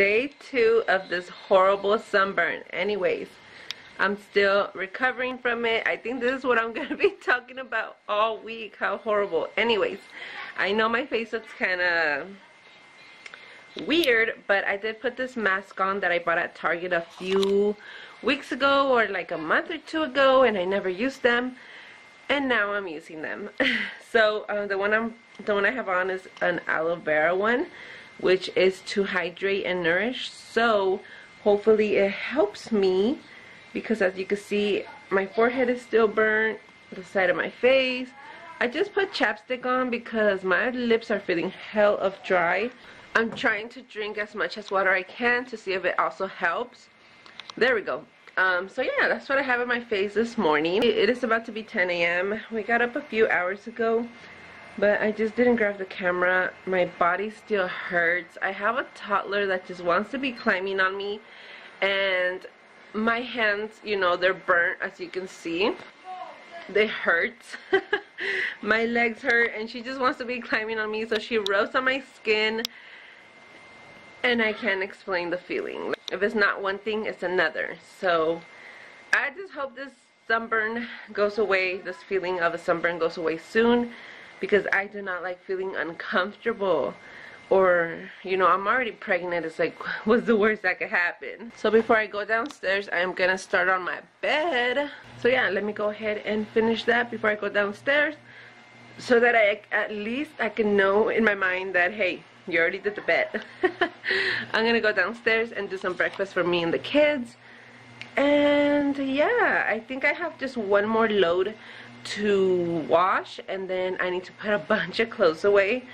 Day two of this horrible sunburn. Anyways, I'm still recovering from it. I think this is what I'm going to be talking about all week. How horrible. Anyways, I know my face looks kind of weird, but I did put this mask on that I bought at Target a few weeks ago or like a month or two ago and I never used them and now I'm using them. so uh, the one I'm the one I have on is an aloe vera one which is to hydrate and nourish. So hopefully it helps me because as you can see my forehead is still burnt, the side of my face. I just put chapstick on because my lips are feeling hell of dry. I'm trying to drink as much as water I can to see if it also helps. There we go. Um, so yeah, that's what I have on my face this morning. It is about to be 10 a.m. We got up a few hours ago but I just didn't grab the camera. My body still hurts. I have a toddler that just wants to be climbing on me and my hands, you know, they're burnt as you can see. They hurt. my legs hurt and she just wants to be climbing on me so she rubs on my skin and I can't explain the feeling. If it's not one thing, it's another. So I just hope this sunburn goes away, this feeling of a sunburn goes away soon because I do not like feeling uncomfortable or you know I'm already pregnant. It's like what's the worst that could happen? So before I go downstairs I'm gonna start on my bed. So yeah let me go ahead and finish that before I go downstairs so that I at least I can know in my mind that hey you already did the bed. I'm gonna go downstairs and do some breakfast for me and the kids. And yeah I think I have just one more load to wash and then I need to put a bunch of clothes away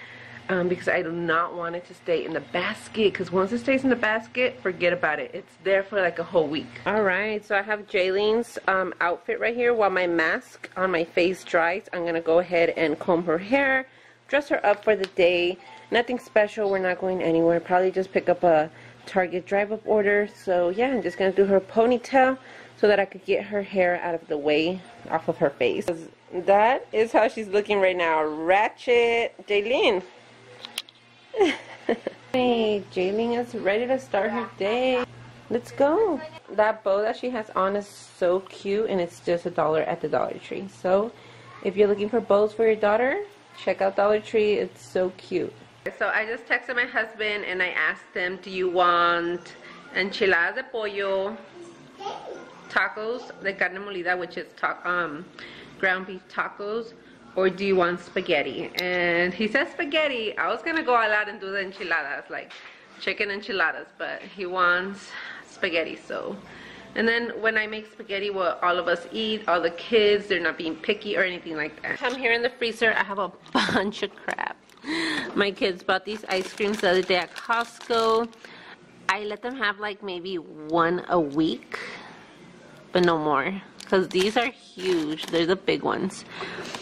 um, because I do not want it to stay in the basket because once it stays in the basket forget about it. It's there for like a whole week. Alright so I have Jaylene's um, outfit right here. While my mask on my face dries I'm gonna go ahead and comb her hair dress her up for the day. Nothing special. We're not going anywhere. Probably just pick up a Target drive up order so yeah I'm just gonna do her ponytail so that I could get her hair out of the way off of her face. That is how she's looking right now. Ratchet. Jaylene. hey, Jaylene is ready to start her day. Let's go. That bow that she has on is so cute and it's just a dollar at the Dollar Tree. So if you're looking for bows for your daughter, check out Dollar Tree. It's so cute. So I just texted my husband and I asked him, do you want enchiladas de pollo tacos de carne molida, which is um, ground beef tacos, or do you want spaghetti? And he says spaghetti. I was gonna go all out and do the enchiladas, like chicken enchiladas, but he wants spaghetti, so. And then when I make spaghetti, what all of us eat, all the kids, they're not being picky or anything like that. I'm here in the freezer, I have a bunch of crap. My kids bought these ice creams the other day at Costco. I let them have like maybe one a week but no more because these are huge. They're the big ones.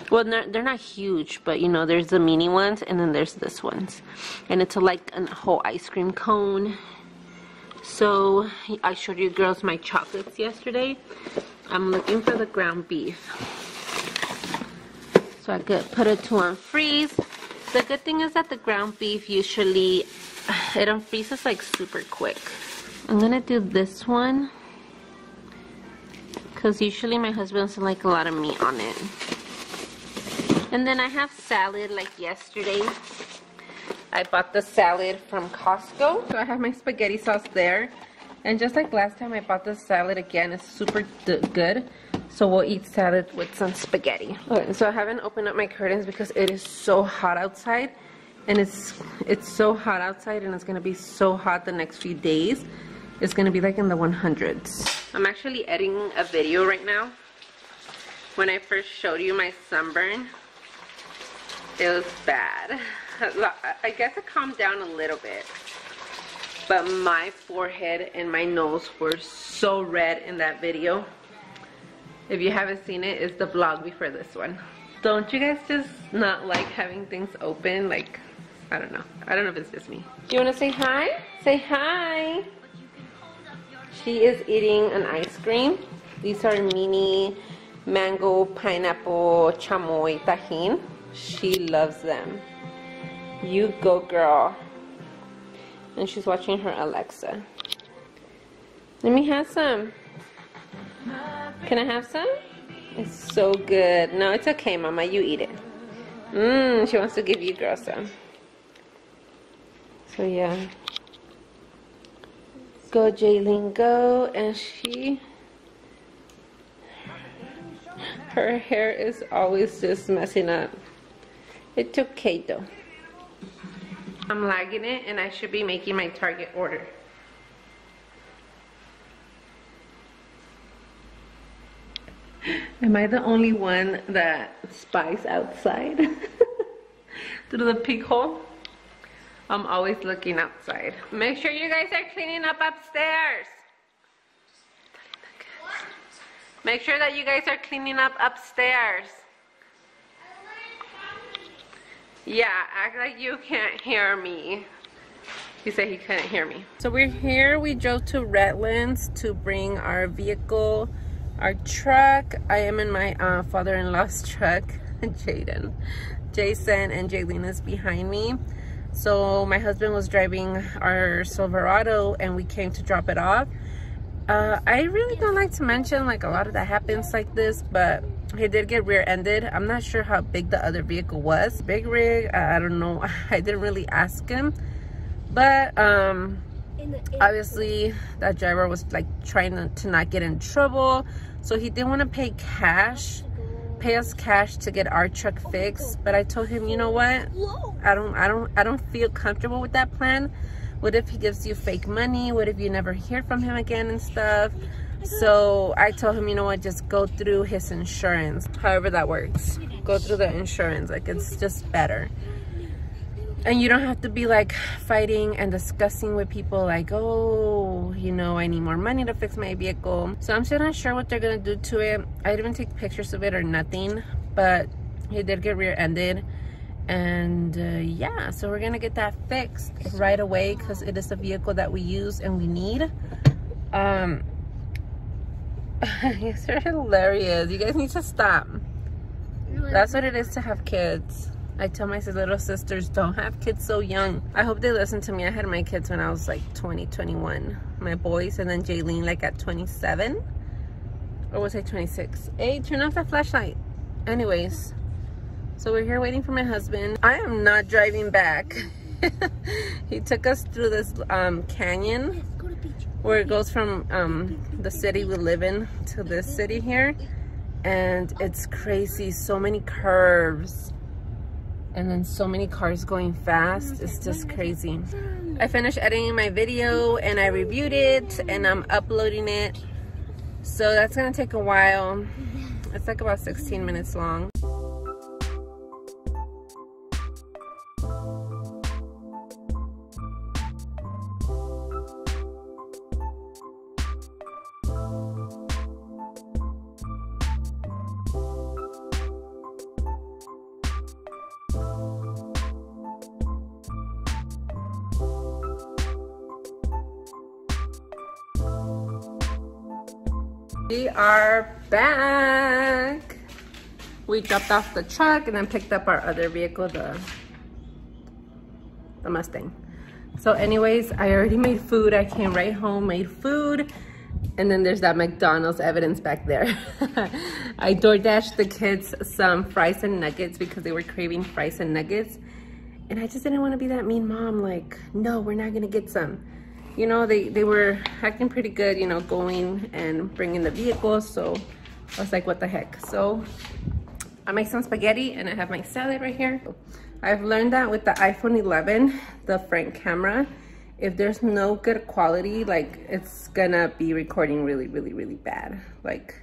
Well they're, they're not huge but you know there's the mini ones and then there's this ones. And it's a, like a whole ice cream cone. So I showed you girls my chocolates yesterday. I'm looking for the ground beef. So I could put it to unfreeze the good thing is that the ground beef usually it unfreezes like super quick I'm gonna do this one because usually my husband doesn't like a lot of meat on it. And then I have salad like yesterday. I bought the salad from Costco. So I have my spaghetti sauce there. And just like last time I bought the salad again, it's super good. So we'll eat salad with some spaghetti. Okay, so I haven't opened up my curtains because it is so hot outside. And it's it's so hot outside and it's going to be so hot the next few days. It's going to be like in the 100s. I'm actually editing a video right now. When I first showed you my sunburn, it was bad. I guess it calmed down a little bit. But my forehead and my nose were so red in that video. If you haven't seen it, it's the vlog before this one. Don't you guys just not like having things open? Like, I don't know. I don't know if it's just me. Do you want to say hi? Say hi. She is eating an ice cream. These are mini mango, pineapple, chamoy, Tajín. She loves them. You go girl. And she's watching her Alexa. Let me have some. Can I have some? It's so good. No, it's okay, Mama. You eat it. Mmm, she wants to give you girl some. So, yeah. Go, Jaylene, go. And she... Her hair is always just messing up. It's okay, though. I'm lagging it, and I should be making my Target order. Am I the only one that spies outside? Through the peek hole? I'm always looking outside. Make sure you guys are cleaning up upstairs. Make sure that you guys are cleaning up upstairs. Yeah, act like you can't hear me. He said he couldn't hear me. So we're here. We drove to Redlands to bring our vehicle, our truck. I am in my uh, father-in-law's truck, Jaden. Jason and Jaylene is behind me. So my husband was driving our Silverado and we came to drop it off. Uh, I really don't like to mention like a lot of that happens like this, but he did get rear-ended. I'm not sure how big the other vehicle was. Big rig, I don't know. I didn't really ask him. But um, obviously that driver was like trying to, to not get in trouble. So he didn't want to pay cash, pay us cash to get our truck fixed. But I told him, you know what? I don't, I don't, I don't feel comfortable with that plan. What if he gives you fake money? What if you never hear from him again and stuff? So I told him, you know what, just go through his insurance. However that works. Go through the insurance. Like it's just better. And you don't have to be like fighting and discussing with people like, oh, you know, I need more money to fix my vehicle. So I'm still not sure what they're gonna do to it. I didn't take pictures of it or nothing, but he did get rear-ended. And uh, yeah so we're gonna get that fixed right away because it is a vehicle that we use and we need. Um are hilarious. You guys need to stop. That's what? it is to have kids I tell my little sisters don't have kids so young I hope they listen to me I had my kids when I was like 20 21 my boys and then Jaylene like at 27 or was I 26 hey turn off that flashlight anyways so we're here waiting for my husband. I am not driving back. he took us through this um, canyon where it goes from um, the city we live in to this city here. And it's crazy, so many curves. And then so many cars going fast. Mm, it's just crazy. I finished editing my video and I reviewed it and I'm uploading it. So that's gonna take a while. It's like about 16 minutes long. We are back. We dropped off the truck and then picked up our other vehicle, the, the Mustang. So anyways, I already made food. I came right home, made food. And then there's that McDonald's evidence back there. I DoorDashed the kids some fries and nuggets because they were craving fries and nuggets. And I just didn't want to be that mean mom. Like, no, we're not going to get some you know, they, they were acting pretty good, you know, going and bringing the vehicles. So I was like, what the heck? So I make some spaghetti and I have my salad right here. I've learned that with the iPhone 11, the front camera, if there's no good quality, like it's gonna be recording really, really, really bad. Like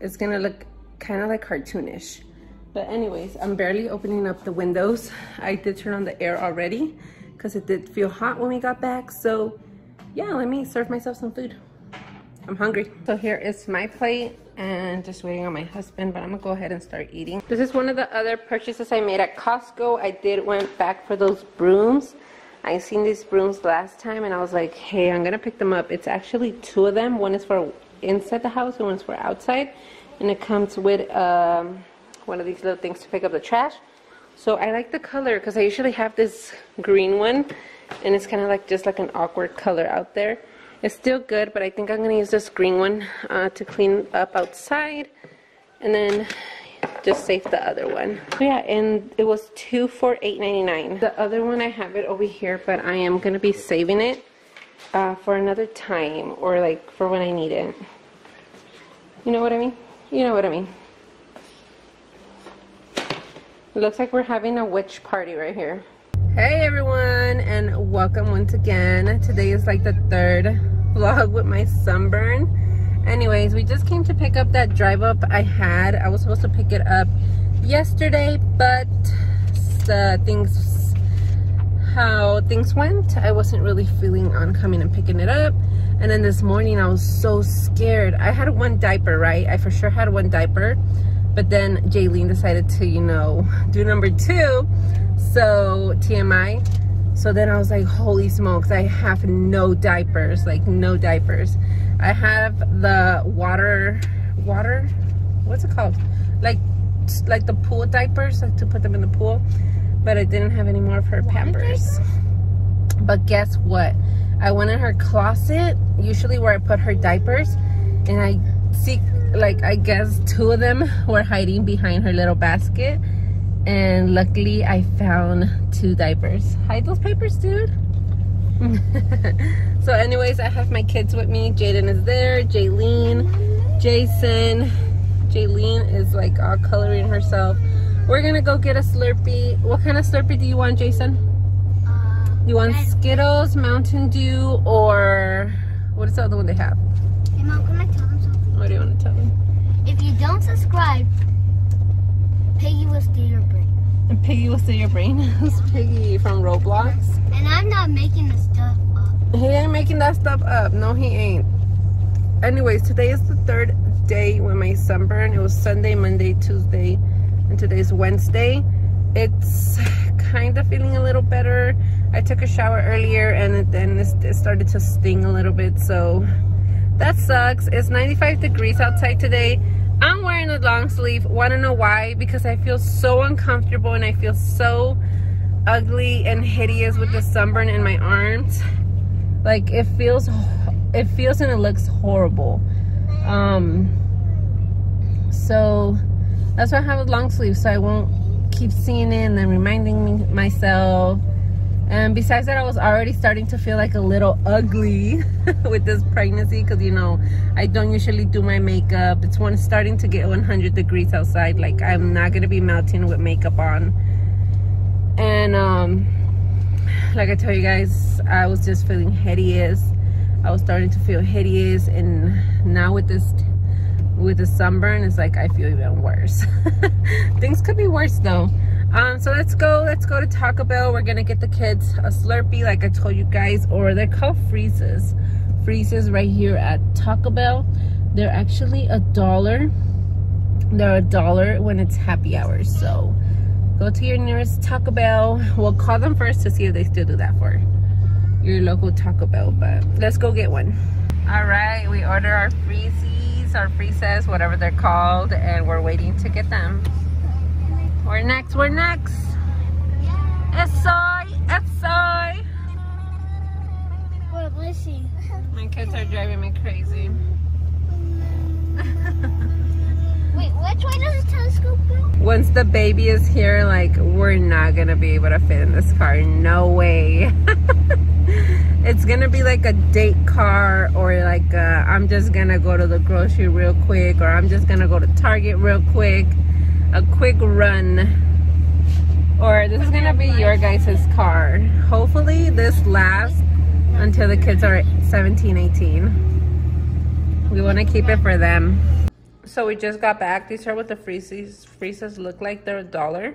it's gonna look kind of like cartoonish. But anyways, I'm barely opening up the windows. I did turn on the air already because it did feel hot when we got back. So yeah, let me serve myself some food. I'm hungry. So here is my plate and just waiting on my husband, but I'm gonna go ahead and start eating. This is one of the other purchases I made at Costco. I did went back for those brooms. I seen these brooms last time and I was like, hey, I'm gonna pick them up. It's actually two of them. One is for inside the house and one's for outside. And it comes with um, one of these little things to pick up the trash. So I like the color because I usually have this green one and it's kind of like just like an awkward color out there. It's still good, but I think I'm going to use this green one uh, to clean up outside. And then just save the other one. Yeah, and it was two for $8.99. The other one, I have it over here, but I am going to be saving it uh, for another time or like for when I need it. You know what I mean? You know what I mean. Looks like we're having a witch party right here. Hey everyone and welcome once again. Today is like the third vlog with my sunburn. Anyways, we just came to pick up that drive up I had. I was supposed to pick it up yesterday, but things, how things went, I wasn't really feeling on coming and picking it up. And then this morning I was so scared. I had one diaper, right? I for sure had one diaper. But then Jaylene decided to, you know, do number two. So TMI so then I was like holy smokes I have no diapers like no diapers. I have the water water what's it called? Like like the pool diapers like to put them in the pool. But I didn't have any more of her pampers. but guess what? I went in her closet usually where I put her diapers and I see like I guess two of them were hiding behind her little basket and luckily I found two diapers. Hide those papers, dude. so anyways, I have my kids with me. Jaden is there, Jaylene, Jason. Jaylene is like all coloring herself. We're gonna go get a Slurpee. What kind of Slurpee do you want, Jason? Uh, you want Skittles, Mountain Dew, or what is the other one they have? What do you want to tell them? If you don't subscribe, Piggy will steal your brain. And Piggy will steal your brain? Who's Piggy from Roblox? And I'm not making the stuff up. He ain't making that stuff up. No, he ain't. Anyways, today is the third day with my sunburn. It was Sunday, Monday, Tuesday, and today's Wednesday. It's kind of feeling a little better. I took a shower earlier and then it started to sting a little bit. So that sucks. It's 95 degrees outside today. I'm wearing a long sleeve. Want to know why? Because I feel so uncomfortable and I feel so ugly and hideous with the sunburn in my arms. Like it feels, it feels and it looks horrible. Um, so that's why I have a long sleeve so I won't keep seeing it and then reminding me myself and besides that, I was already starting to feel like a little ugly with this pregnancy because, you know, I don't usually do my makeup. It's one starting to get 100 degrees outside. Like, I'm not to be melting with makeup on. And, um, like I tell you guys, I was just feeling hideous. I was starting to feel hideous. And now with this with the sunburn, it's like I feel even worse. Things could be worse, though. Um, so let's go, let's go to Taco Bell. We're gonna get the kids a Slurpee like I told you guys, or they're called freezes. Freezes right here at Taco Bell. They're actually a dollar. They're a dollar when it's happy hour. So go to your nearest Taco Bell. We'll call them first to see if they still do that for your local Taco Bell, but let's go get one. All right, we order our freezies, our freezes, whatever they're called, and we're waiting to get them. We're next, we're next. Esoy, Esoy. What is she? My kids are driving me crazy. Wait, which way does the telescope go? Once the baby is here, like, we're not gonna be able to fit in this car. No way. it's gonna be like a date car or like i I'm just gonna go to the grocery real quick or I'm just gonna go to Target real quick a quick run. Or this is gonna be your guys' car. Hopefully this lasts until the kids are 17 18 we want to keep it for them. So we just got back. These are what the freezes freezes look like. They're a dollar.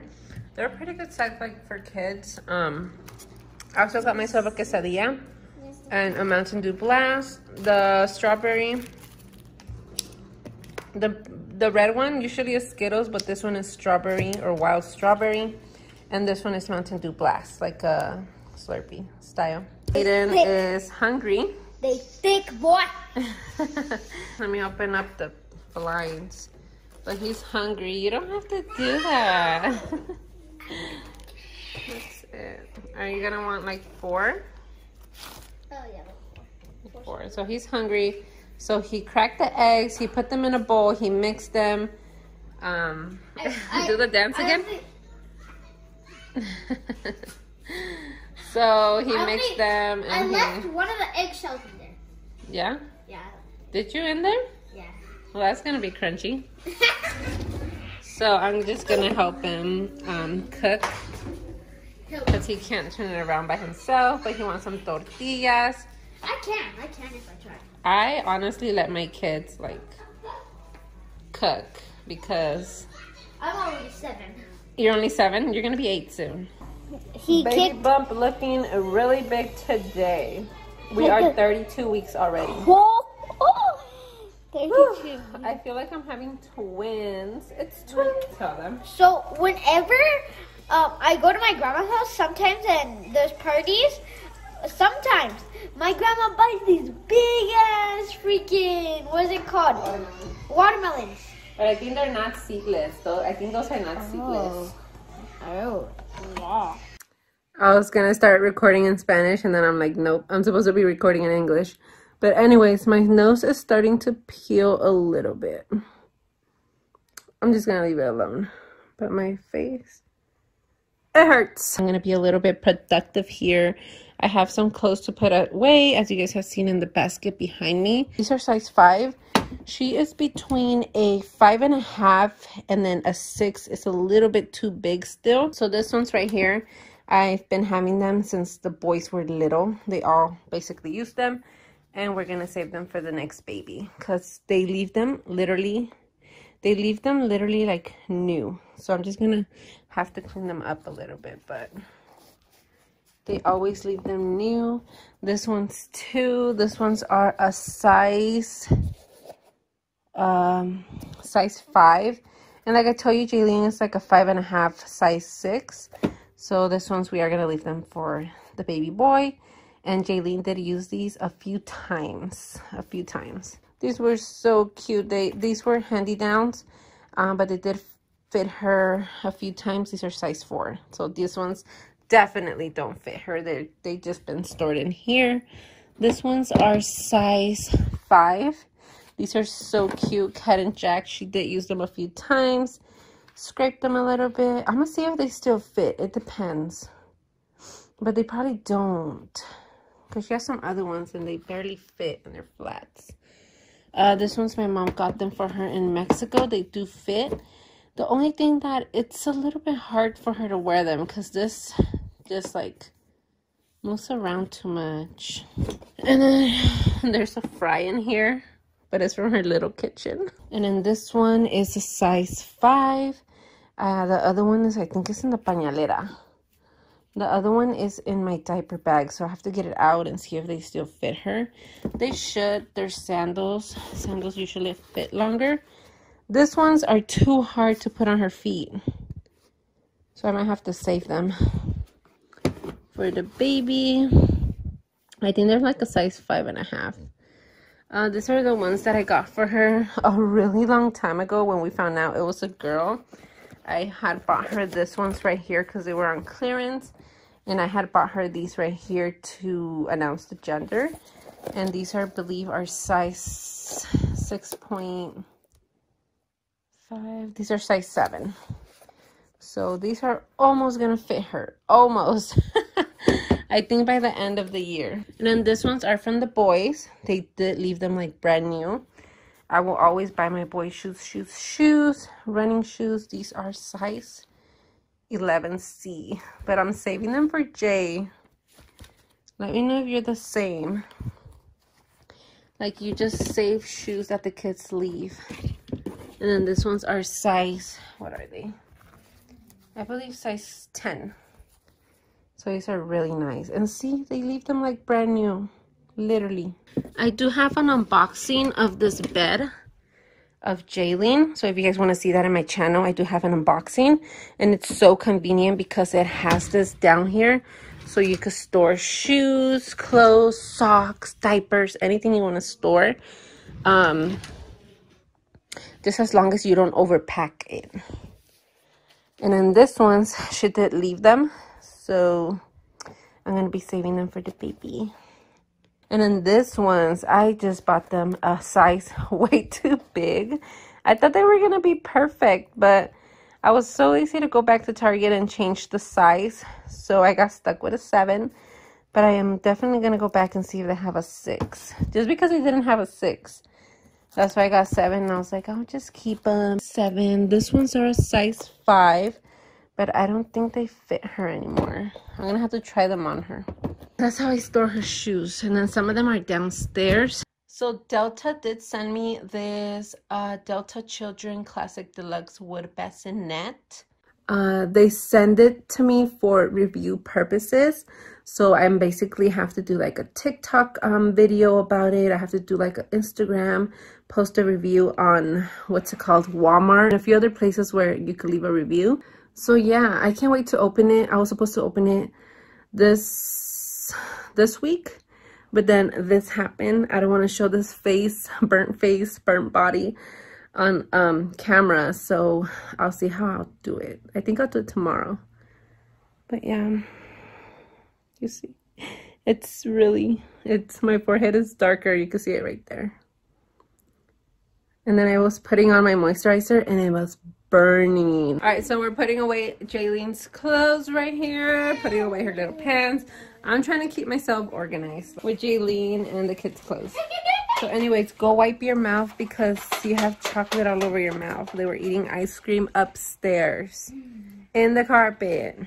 They're a pretty good size like for kids. Um i also got myself a quesadilla and a mountain dew blast. The strawberry the the red one usually is Skittles, but this one is strawberry or wild strawberry. And this one is Mountain Dew Blast, like a Slurpee style. Aiden is hungry. They thick, boy. Let me open up the blinds. But he's hungry. You don't have to do that. Let's it. Are you gonna want like four? Oh yeah. Four. So he's hungry. So he cracked the eggs. He put them in a bowl. He mixed them. Um, I- I- do the dance I again. so he mixed only- them, I and left he, one of the eggshells in there. yeah. Yeah. Did you in there? Yeah. Well, that's gonna be crunchy. So I'm just gonna help him um, cook because he can't turn it around by himself. But he wants some tortillas. I can. I can if I try. I honestly let my kids like cook because I'm already seven. you're only seven. You're gonna be eight soon. He Baby bump looking really big today. We are 32 weeks already. Whoa! Oh! 32. I feel like I'm having twins. It's twins. Tell them. So whenever um, I go to my grandma's house, sometimes and there's parties, sometimes my grandma buys these big ass freaking what is it called? Watermelons. But I think they're not seedless, though. I think those are not oh. seedless. Oh. Yeah. I was gonna start recording in Spanish, and then I'm like, nope, I'm supposed to be recording in English. But, anyways, my nose is starting to peel a little bit. I'm just gonna leave it alone. But my face, it hurts. I'm gonna be a little bit productive here. I have some clothes to put away, as you guys have seen in the basket behind me. These are size five. She is between a five and a half and then a six. It's a little bit too big still. So this one's right here. I've been having them since the boys were little. They all basically use them. And we're going to save them for the next baby. Because they leave them literally, they leave them literally like new. So I'm just going to have to clean them up a little bit. But they always leave them new. This one's two. This ones are a size um size five. And like i told you jaylene is like a five and a half size six. So this one's we are going to leave them for the baby boy. And jaylene did use these a few times a few times. These were so cute. They these were handy downs um, but they did fit her a few times. These are size four. So these ones definitely don't fit her They're, they just been stored in here this ones are size five these are so cute. Cat and Jack, she did use them a few times. Scraped them a little bit. I'm going to see if they still fit. It depends. But they probably don't. Because she has some other ones and they barely fit and they're flats. Uh, this one's my mom got them for her in Mexico. They do fit. The only thing that it's a little bit hard for her to wear them because this just like moves around too much. And then there's a fry in here but it's from her little kitchen. And then this one is a size 5. Uh, the other one is, I think it's in the pañalera. The other one is in my diaper bag, so I have to get it out and see if they still fit her. They should. They're sandals. Sandals usually fit longer. These ones are too hard to put on her feet. So I might have to save them. For the baby, I think they're like a size five and a half. Uh, these are the ones that I got for her a really long time ago when we found out it was a girl. I had bought her this ones right here because they were on clearance. And I had bought her these right here to announce the gender. And these are, I believe, are size 6.5. These are size 7. So these are almost to fit her. Almost. I think by the end of the year. And then these ones are from the boys. They did leave them like brand new. I will always buy my boys shoes, shoes, shoes, running shoes. These are size 11C. But I'm saving them for Jay. Let me know if you're the same. Like you just save shoes that the kids leave. And then this ones are size, what are they? I believe size 10. So these are really nice. And see, they leave them like brand new. Literally. I do have an unboxing of this bed of Jaylene. So if you guys want to see that in my channel, I do have an unboxing. And it's so convenient because it has this down here. So you could store shoes, clothes, socks, diapers, anything you want to store. Um, just as long as you don't overpack it. And then this ones, she did leave them So I'm to be saving them for the baby. And then this ones, I just bought them a size way too big. I thought they were to be perfect, but I was so lazy to go back to Target and change the size. So I got stuck with a 7. But I am definitely going to go back and see if they have a 6. Just because they didn't have a 6. That's why I got 7. And I was like, I'll just keep them. 7. This ones are a size 5. But I don't think they fit her anymore. I'm to have to try them on her. That's how I store her shoes. And then some of them are downstairs. So Delta did send me this uh, Delta Children Classic Deluxe Wood Bassinet. Uh, they send it to me for review purposes. So I'm basically have to do like a TikTok um, video about it. I have to do like an Instagram, post a review on what's it called, Walmart, and a few other places where you could leave a review. So yeah, I can't wait to open it. I was supposed to open it this this week but then this happened i don't want to show this face burnt face burnt body on um camera so i'll see how i'll do it i think i'll do it tomorrow but yeah you see it's really it's my forehead is darker you can see it right there and then i was putting on my moisturizer and it was burning all right so we're putting away jaylene's clothes right here putting away her little pants I'm trying to keep myself organized with Jaylene and the kids' clothes. So anyways, go wipe your mouth because you have chocolate all over your mouth. They were eating ice cream upstairs in the carpet.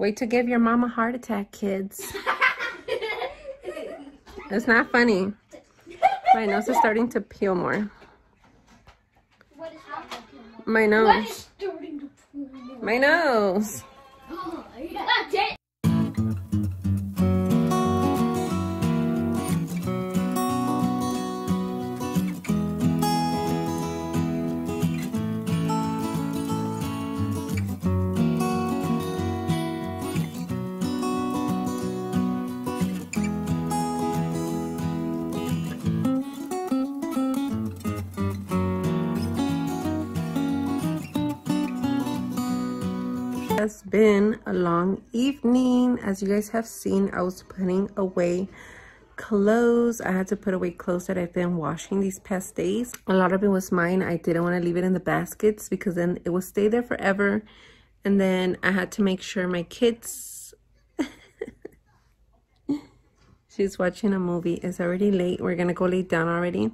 Wait to give your mom a heart attack, kids. it's not funny. My nose is starting to peel more. My nose. My nose. Has been a long evening. As you guys have seen i was putting away clothes. I had to put away clothes that i've been washing these past days. A lot of it was mine. I didn't want to leave it in the baskets because then it will stay there forever. And then i had to make sure my kids she's watching a movie. It's already late. We're gonna go lay down already.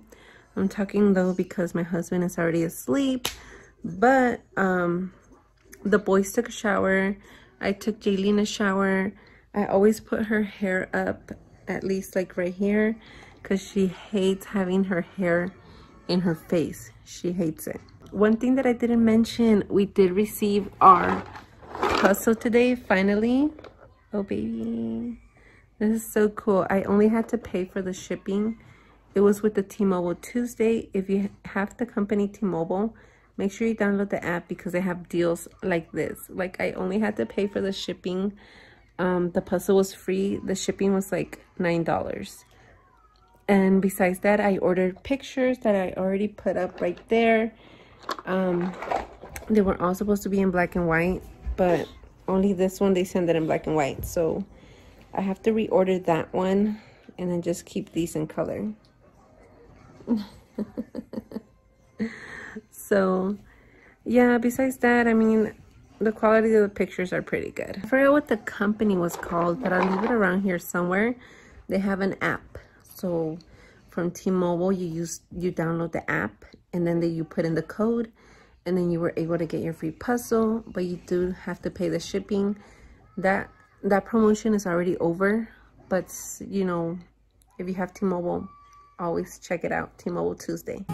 I'm talking though because my husband is already asleep. But um the boys took a shower. I took Jaylene a shower. I always put her hair up at least like right here because she hates having her hair in her face. She hates it. One thing that I didn't mention, we did receive our puzzle today, finally. Oh, baby. This is so cool. I only had to pay for the shipping. It was with the T-Mobile Tuesday. If you have the company T-Mobile, make sure you download the app because they have deals like this. Like i only had to pay for the shipping. Um the puzzle was free. The shipping was like nine dollars. And besides that i ordered pictures that i already put up right there. Um they were all supposed to be in black and white but only this one they send it in black and white. So i have to reorder that one and then just keep these in color So, yeah, besides that, I mean, the quality of the pictures are pretty good. I forget what the company was called, but I'll leave it around here somewhere. They have an app. So, from T-Mobile, you use you download the app, and then they, you put in the code, and then you were able to get your free puzzle, but you do have to pay the shipping. That that promotion is already over, but you know, if you have T-Mobile, always check it out. T-Mobile Tuesday.